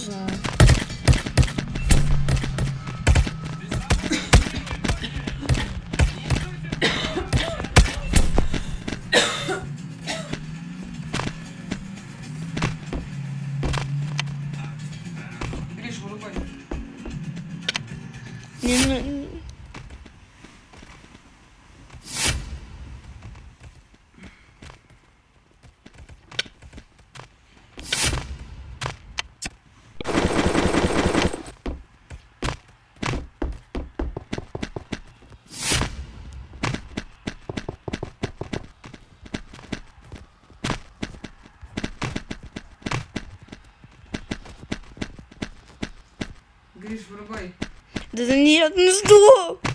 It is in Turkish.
güzel. Yemin Гриш, вырубай. Да за нее ну что?